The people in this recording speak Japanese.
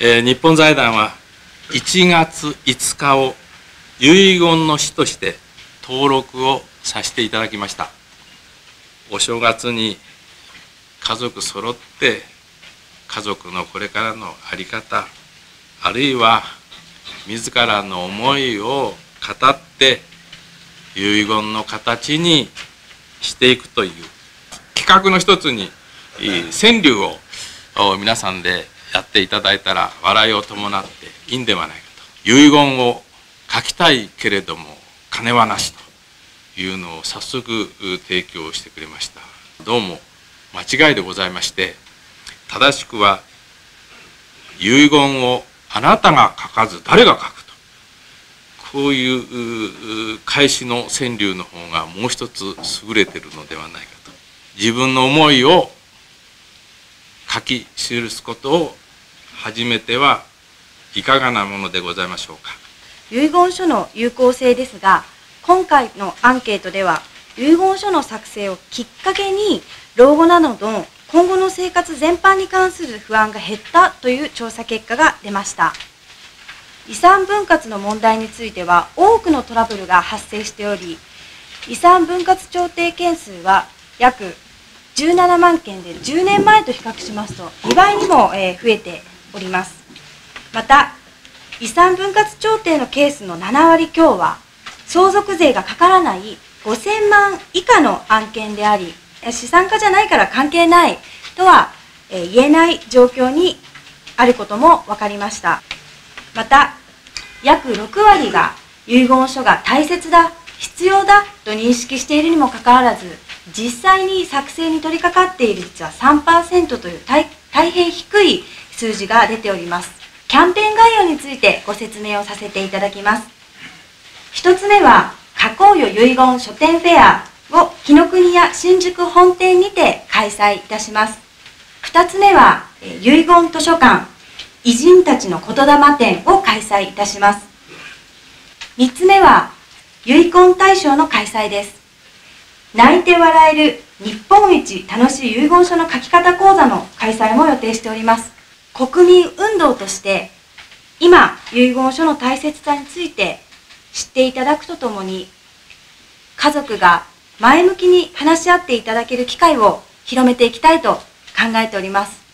えー、日本財団は1月5日を遺言の日として登録をさせていただきました。お正月に家族揃って家族のこれからの在り方あるいは自らの思いを語って遺言の形にしていくという企画の一つに川柳を皆さんでやっていただいたら笑いを伴っていいんではないかと。遺言を書きたいけれども金はなしと。いうのを早速提供してくれました。どうも間違いでございまして正しくは遺言をあなたが書かず誰が書くと。こういう返しの川柳の方がもう一つ優れてるのではないかと。自分の思いを書き記すことを始めてはいかがなものでございましょうか。遺言書の有効性ですが今回のアンケートでは遺言書の作成をきっかけに老後などの今後の生活全般に関する不安が減ったという調査結果が出ました。遺産分割の問題については多くのトラブルが発生しており遺産分割調停件数は約17万件で10年前と比較しますと2倍にも、え増えております。また遺産分割調停のケースの7割強は相続税がかからない5000万以下の案件であり資産家じゃないから関係ないとは、え言えない状況にあることも分かりました。また約6割が遺言書が大切だ必要だと認識しているにもかかわらず実際に作成に取り掛かっている率は3%という大変低い数字が出ております。キャンペーン概要についてご説明をさせていただきます。1つ目は加工よ遺言書店フェアを紀ノ国屋新宿本店にて開催いたします。2つ目は遺言図書館偉人たちの言霊展を開催いたします。3つ目は遺言大賞の開催です。泣いて笑える日本一楽しい遺言書の書き方講座の開催も予定しております。国民運動として今遺言書の大切さについて知っていただくとともに家族が前向きに話し合っていただける機会を広めていきたいと考えております。